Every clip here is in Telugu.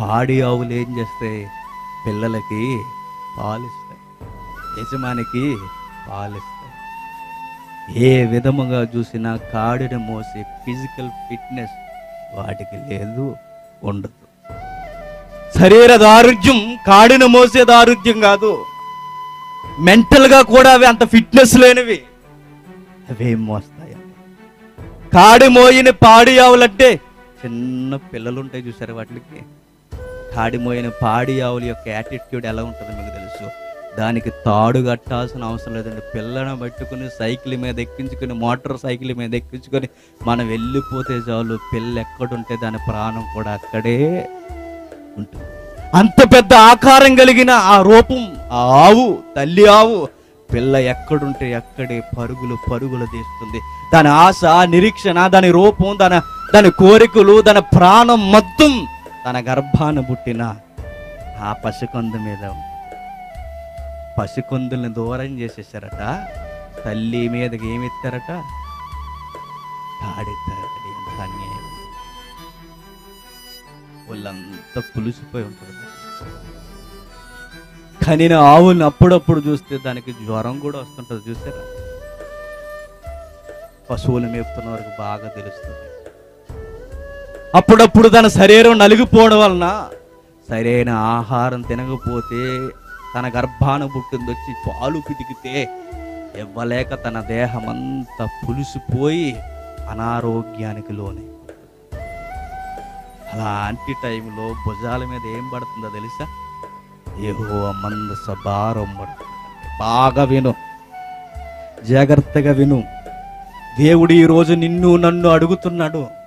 పాడి ఆవులు ఏం చేస్తాయి? పిల్లలకి పాలిస్తాయి. యజమానికి పాలిస్తాయి. ఏ విధముగా చూసినా కాడిని మోసే ఫిజికల్ ఫిట్నెస్ వాటికి లేదు ఉండదు. శరీర దారుఢ్యం కాడిని మోసే దారుఢ్యం కాదు. మెంటల్గా కూడా అవి అంత ఫిట్నెస్ లేనివి. అవేం మోస్తాయి కాడి మోయిన పాడి ఆవులంటే చిన్న పిల్లలు ఉంటాయి చూసారు వాటికి? తాడిమోయిన పాడి ఆవుల యొక్క యాటిట్యూడ్ ఎలా ఉంటుందో మీకు తెలుసు. దానికి తాడు కట్టాల్సిన అవసరం లేదండి. పిల్లను పట్టుకుని సైకిల్ మీద ఎక్కించుకొని మోటార్ సైకిల్ మీద ఎక్కించుకొని మనం వెళ్ళిపోతే చాలు. పిల్ల ఎక్కడుంటే దాని ప్రాణం కూడా అక్కడే ఉంటుంది. అంత పెద్ద ఆకారం కలిగిన ఆ రూపం ఆ ఆవు తల్లి ఆవు పిల్ల ఎక్కడుంటే అక్కడే పరుగులు పరుగులు తీస్తుంది. దాని ఆశ నిరీక్షణ దాని రూపం దాని దాని కోరికలు దాని ప్రాణం మొత్తం తన గర్భాన పుట్టిన ఆ పసికొందు మీద పసికొందుల్ని దూరం చేసేసారట. తల్లి మీదకి ఏమి ఎత్తారట తాడెత్తారట ఎంత అన్యాయం. వాళ్ళంతా పులిసిపోయి ఉంటుంది. కనిన ఆవుల్ని అప్పుడప్పుడు చూస్తే దానికి జ్వరం కూడా వస్తుంటుంది చూసారా? పశువులు మేపుతున్న వరకు బాగా తెలుస్తుంది. అప్పుడప్పుడు తన శరీరం నలిగిపోవడం వలన సరైన ఆహారం తినకపోతే తన గర్భాన పుట్టింది వచ్చి పాలు పితికితే ఇవ్వలేక తన దేహం అంతా పులిసిపోయి అనారోగ్యానికి లోనే. అలాంటి టైంలో భుజాల మీద ఏం పడుతుందో తెలుసా? ఏహో మందస భారం పడుతుంది. బాగా విను. జాగ్రత్తగా విను. దేవుడు ఈరోజు నిన్ను నన్ను అడుగుతున్నాడు.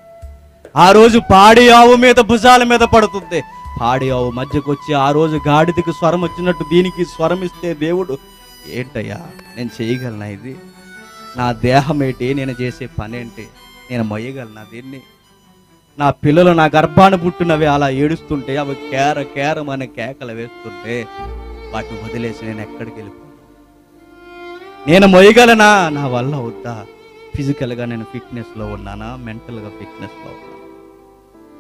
ఆ రోజు పాడి ఆవు మీద భుజాల మీద పడుతుంది. పాడి ఆవు మధ్యకు వచ్చి ఆ రోజు గాడిదకి స్వరం వచ్చినట్టు దీనికి స్వరం ఇస్తే దేవుడు ఏంటయ్యా నేను చేయగలనా ఇది? నా దేహం ఏంటి? నేను చేసే పని ఏంటి? నేను మొయ్యగలనా దీన్ని? నా పిల్లలు నా గర్భాన పుట్టినవి అలా ఏడుస్తుంటే అవి కేర కేరం అనే కేకలు వేస్తుంటే వాటిని వదిలేసి నేను ఎక్కడికి వెళ్ళిపోను నేను మొయ్యగలనా? నా వల్ల వద్దా? ఫిజికల్గా నేను ఫిట్నెస్లో ఉన్నానా? మెంటల్గా ఫిట్నెస్లో ఉన్నానా?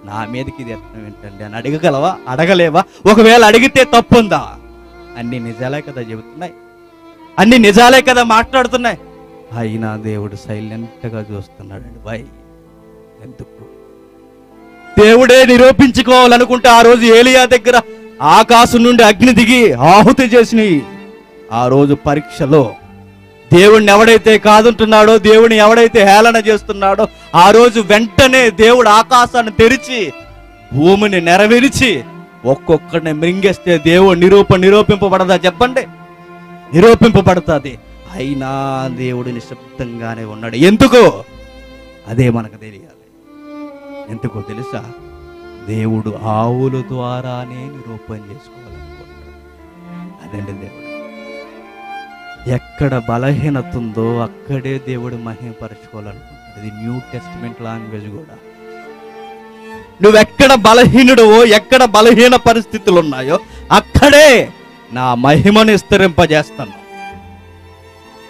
నా మీదకి ఇది ఎత్తనం ఏంటండి? అని అడగగలవా? అడగలేవా? ఒకవేళ అడిగితే తప్పుందా? అన్ని నిజాలే కదా చెబుతున్నాయి. అన్ని నిజాలే కదా మాట్లాడుతున్నాయి. అయినా దేవుడు సైలెంట్గా చూస్తున్నాడండి బాయ్. ఎందుకు? దేవుడే నిరూపించుకోవాలనుకుంటే ఆ రోజు ఏలియా దగ్గర ఆకాశం నుండి అగ్ని దిగి ఆహుతి చేసినాయి ఆ రోజు పరీక్షలో దేవుణ్ణి ఎవడైతే కాదంటున్నాడో దేవుని ఎవడైతే హేళన చేస్తున్నాడో ఆ రోజు వెంటనే దేవుడు ఆకాశాన్ని తెరిచి భూమిని నెరవేర్చి ఒక్కొక్కడిని మృంగేస్తే దేవుడు నిరూప నిరూపింపబడదా చెప్పండి? నిరూపింపబడుతుంది. అయినా దేవుడు నిశ్శబ్దంగానే ఉన్నాడు. ఎందుకు? అదే మనకు తెలియాలి. ఎందుకో తెలుసా? దేవుడు ఆవుల ద్వారానే నిరూపణ చేసుకోవాలనుకుంటాడు అదండి దేవుడు. ఎక్కడ బలహీనత ఉందో అక్కడే దేవుడు మహిమపరచుకోవాలనుకుంటాడు ఇది న్యూ టెస్ట్మెంట్ లాంగ్వేజ్ కూడా. నువ్వెక్కడ బలహీనుడవో ఎక్కడ బలహీన పరిస్థితులు ఉన్నాయో అక్కడే నా మహిమను విస్తరింపజేస్తాను.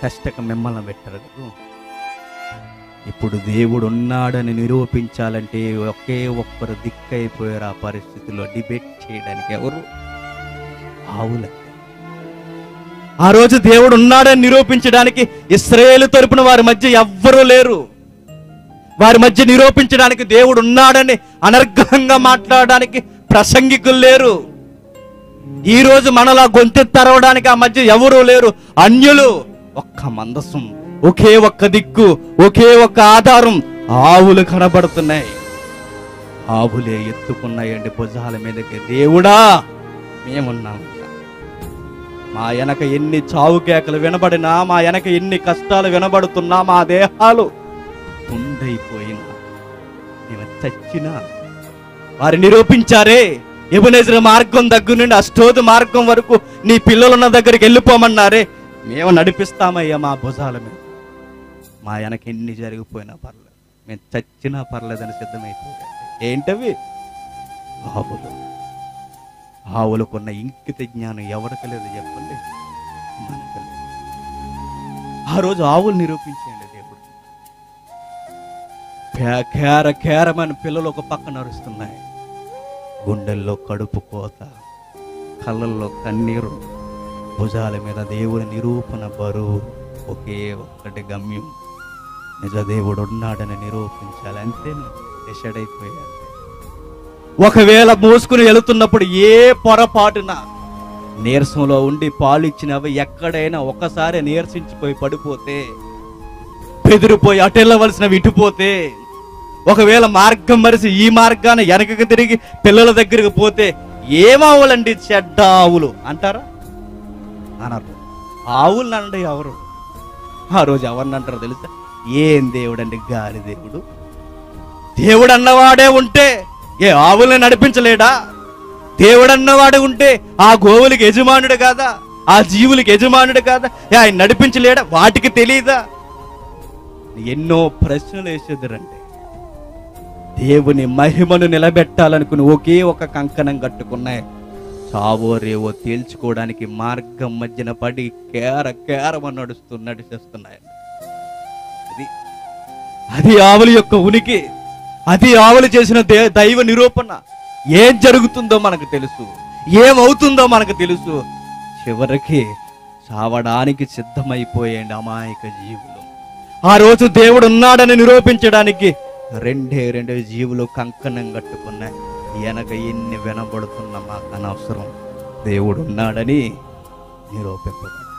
కష్టక మిమ్మల్ని పెట్టరు. ఇప్పుడు దేవుడు ఉన్నాడని నిరూపించాలంటే ఒకే ఒక్కరు దిక్కైపోయారు ఆ పరిస్థితిలో. డిబేట్ చేయడానికి ఎవరు? ఆవులంటే ఆ రోజు దేవుడు ఉన్నాడని నిరూపించడానికి ఇస్రాయేలు తరపున వారి మధ్య ఎవ్వరూ లేరు. వారి మధ్య నిరూపించడానికి దేవుడు ఉన్నాడని అనర్గంగా మాట్లాడడానికి ప్రసంగికులు లేరు. ఈ రోజు మనలా గొంతు తరవడానికి ఆ మధ్య ఎవరూ లేరు. అన్యులు ఒక్క మందసం ఒకే ఒక్క దిక్కు ఒకే ఒక్క ఆధారం ఆవులు కనబడుతున్నాయి. ఆవులే ఎత్తుకున్నాయండి భుజాల మీదకి. దేవుడా మేమున్నాం. మా వెనక ఎన్ని చావు కేకలు వినబడినా మా వెనక ఎన్ని కష్టాలు వినబడుతున్నా మా దేహాలు ఉండైపోయినా నేను చచ్చినా వారు నిరూపించారే ఎబునేజర్ మార్గం దగ్గర నుండి అష్టోది మార్గం వరకు నీ పిల్లలున్న దగ్గరికి వెళ్ళిపోమన్నారే మేము నడిపిస్తామయ్యా మా భుజాల మీద. మా వెనక ఎన్ని జరిగిపోయినా పర్లేదు. మేము చచ్చినా పర్లేదని సిద్ధమైపోయాం. ఏంటవి? బాబులు. ఆవులకున్న ఇంకిత జ్ఞానం ఎవరికి లేదు చెప్పండి? మనకు లేదు. ఆ రోజు ఆవులు నిరూపించండి దేవుడు. కే- కేర కేరమని పిల్లలు ఒక పక్క నడుస్తున్నాయి. గుండెల్లో కడుపు కోత కళ్ళల్లో కన్నీరు భుజాల మీద దేవుని నిరూపణ బరువు ఒకే ఒక్కటి గమ్యం. నిజ దేవుడు ఉన్నాడని నిరూపించాలి. అంతేనా? డిసైడ్ అయిపోయాడు ఒకవేళ మోసుకుని వెళుతున్నప్పుడు ఏ పొరపాటున నీరసంలో ఉండి పాలు ఇచ్చినవి ఎక్కడైనా ఒకసారి నీరసించిపోయి పడిపోతే బెదిరిపోయి అటు ఇటుపోతే ఒకవేళ మార్గం మరిసి ఈ మార్గాన్ని వెనకకు తిరిగి పిల్లల దగ్గరికి పోతే ఏమావులండి చెడ్డ ఆవులు అంటారా? అనరు ఆవులు అండి ఎవరు? ఆ రోజు ఎవరిని అంటారు తెలుసా? ఏం దేవుడండి గాలి దేవుడు? దేవుడు అన్నవాడే ఉంటే ఏ ఆవుల్ని నడిపించలేడా? దేవుడన్నవాడు ఉంటే ఆ గోవులకి యజమానుడు కాదా? ఆ జీవులకి యజమానుడు కాదా? ఏ ఆయన నడిపించలేడా? వాటికి తెలియదా ఎన్నో ప్రశ్నలు వేసేదిరండి. దేవుని మహిమను నిలబెట్టాలనుకుని ఒకే ఒక కంకణం కట్టుకున్నాయి. చావో రేవో తేల్చుకోవడానికి మార్గం మధ్యన పడి కేర కేరమ నడుస్తూ నడిచేస్తున్నాయి అది అది ఆవుల యొక్క ఉనికి. అది ఆవులు చేసిన దే దైవ నిరూపణ ఏం జరుగుతుందో మనకు తెలుసు. ఏమవుతుందో మనకు తెలుసు. చివరికి చావడానికి సిద్ధమైపోయాడు అమాయక జీవులు. ఆ రోజు దేవుడు ఉన్నాడని నిరూపించడానికి రెండే రెండు జీవులు కంకణం కట్టుకున్నాయి. వెనక ఎన్ని వినబడుతున్నా మాకు అనవసరం. దేవుడు ఉన్నాడని నిరూపింపబడాలి